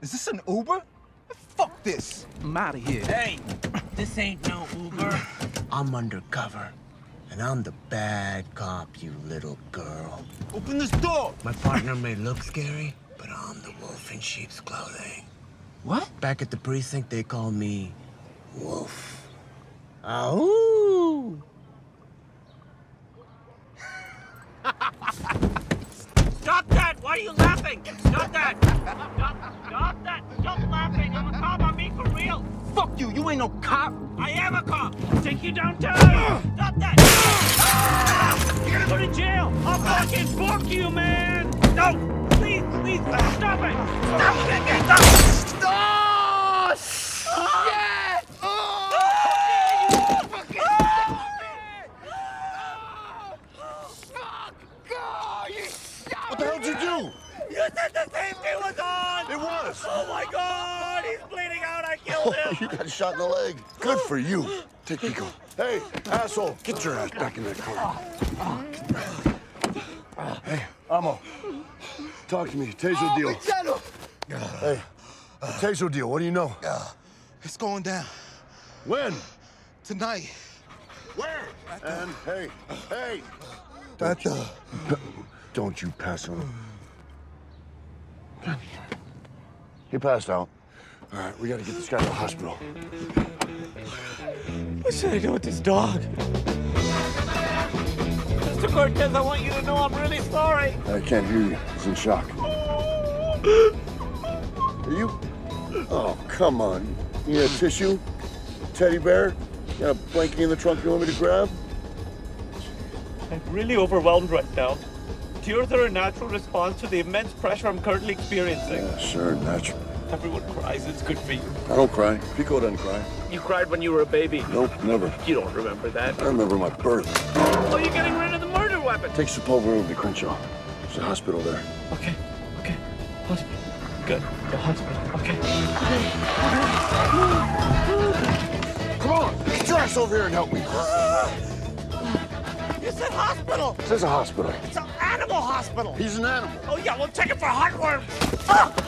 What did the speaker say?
Is this an Uber? Fuck this. I'm out of here. Hey, this ain't no Uber. I'm undercover, and I'm the bad cop, you little girl. Open this door. My partner may look scary, but I'm the wolf in sheep's clothing. What? Back at the precinct, they call me Wolf. Ow! Stop that! Why are you laughing? Stop that! Stop, stop! Stop you. You ain't no cop. I am a cop. I'll take you downtown. Stop that! You're gonna go to jail. I'll fucking book you, man. No, please, please, stop it! Stop it! Stop! Oh, shit! What the hell did you do? You said the safety was on. It was. Oh my God! He's bleeding out. Him. you got shot in the leg. Good for you. Take Pico. Hey, asshole, get your ass back in that car. Hey, Amo. Talk to me. Taser oh, deal. Hey, Tedjo deal. What do you know? It's going down When? tonight. Where? And hey, hey. At the. Uh, Don't you pass on. He passed out. All right, we got to get this guy to the hospital. What should I do with this dog? Mr. Cortez, I want you to know I'm really sorry. I can't hear you. He's in shock. Are you? Oh, come on. You need a tissue? Teddy bear? You got a blankie in the trunk you want me to grab? I'm really overwhelmed right now. Tears are a natural response to the immense pressure I'm currently experiencing. Yeah, sure, natural. Everyone cries. It's good for you. I don't cry. Pico doesn't cry. You cried when you were a baby. Nope, never. You don't remember that. I remember my birth. Oh, you're getting rid of the murder weapon. Take Sepulveda over to Crenshaw. There's a hospital there. Okay, okay. Hospital. Good. The hospital. Okay. Come on, get your ass over here and help me. You said hospital. This is a hospital. It's an animal hospital. He's an animal. Oh yeah, we'll check it for heartworms. Ah!